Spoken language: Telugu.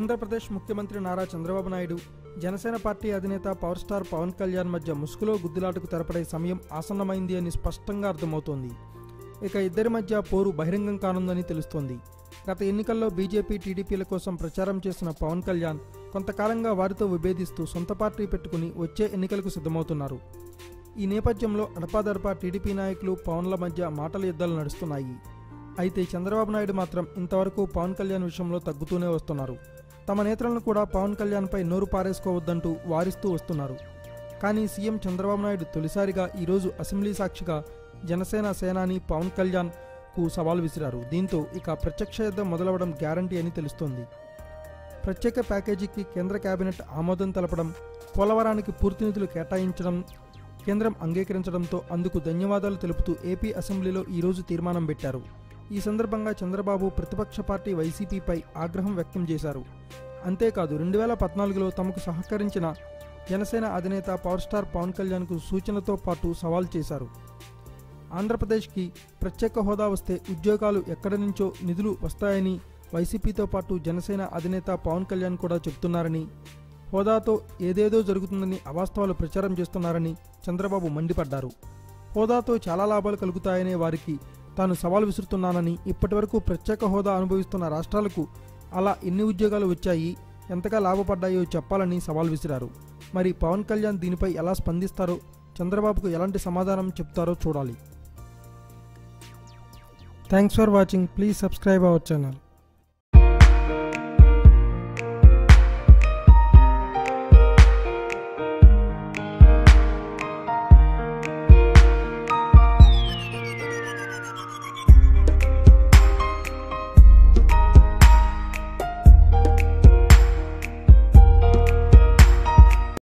ఆంధ్రప్రదేశ్ ముఖ్యమంత్రి నారా చంద్రబాబు నాయుడు జనసేన పార్టీ అధినేత పవర్ స్టార్ పవన్ కళ్యాణ్ మధ్య ముసుగులో గుద్దులాటకు తెరపడే సమయం ఆసన్నమైంది అని స్పష్టంగా అర్థమవుతోంది. ఇక ఇద్దరి మధ్య పోరు బహిరంగం కానుందని తెలుస్తోంది. గత ఎన్నికల్లో బీజేపీ టీడీపీల కోసం ప్రచారం చేసిన పవన్ కళ్యాణ్ కొంతకాలంగా వారితో విభేదిస్తూ సొంత పార్టీ పెట్టుకుని వచ్చే ఎన్నికలకు సిద్ధమవుతున్నారు. ఈ నేపథ్యంలో అడపాదడపా టీడీపీ నాయకులు పవన్ల మధ్య మాటల యుద్ధాలు నడుస్తున్నాయి. అయితే చంద్రబాబు నాయుడు మాత్రం ఇంతవరకు పవన్ కళ్యాణ్ విషయంలో తగ్గుతూనే వస్తున్నారు. తమ నేతలను కూడా పవన్ కళ్యాణ్పై నోరు పారేసుకోవద్దంటూ వారిస్తూ వస్తున్నారు. కానీ సీఎం చంద్రబాబు నాయుడు తొలిసారిగా ఈరోజు అసెంబ్లీ సాక్షిగా జనసేన సేనాని పవన్ కళ్యాణ్కు సవాల్ విసిరారు. దీంతో ఇక ప్రత్యక్ష యుద్ధం మొదలవడం గ్యారంటీ అని తెలుస్తోంది. ప్రత్యేక ప్యాకేజీకి కేంద్ర కేబినెట్ ఆమోదం తెలపడం పోలవరానికి పూర్తి నిధులు కేటాయించడం కేంద్రం అంగీకరించడంతో అందుకు ధన్యవాదాలు తెలుపుతూ ఏపీ అసెంబ్లీలో ఈరోజు తీర్మానం పెట్టారు. ఈ సందర్భంగా చంద్రబాబు ప్రతిపక్ష పార్టీ వైసీపీపై ఆగ్రహం వ్యక్తం చేశారు. అంతేకాదు రెండు వేల పద్నాలుగులో తమకు సహకరించిన జనసేన అధినేత పవర్ స్టార్ పవన్ కళ్యాణ్కు సూచనతో పాటు సవాల్ చేశారు. ఆంధ్రప్రదేశ్కి ప్రత్యేక హోదా వస్తే ఉద్యోగాలు ఎక్కడి నుంచో నిధులు వస్తాయని వైసీపీతో పాటు జనసేన అధినేత పవన్ కళ్యాణ్ కూడా చెబుతున్నారని హోదాతో ఏదేదో జరుగుతుందని అవాస్తవాలు ప్రచారం చేస్తున్నారని చంద్రబాబు మండిపడ్డారు. హోదాతో చాలా లాభాలు కలుగుతాయనే వారికి తాను సవాల్ విసురుతున్నానని ఇప్పటివరకు ప్రత్యేక హోదా అనుభవిస్తున్న రాష్ట్రాలకు అలా ఎన్ని ఉద్యోగాలు వచ్చాయి ఎంతగా లాభపడ్డాయో చెప్పాలని సవాల్ విసిరారు. మరి పవన్ కళ్యాణ్ దీనిపై ఎలా స్పందిస్తారో చంద్రబాబుకు ఎలాంటి సమాధానం చెప్తారో చూడాలి. Thanks for watching. Please subscribe our channel.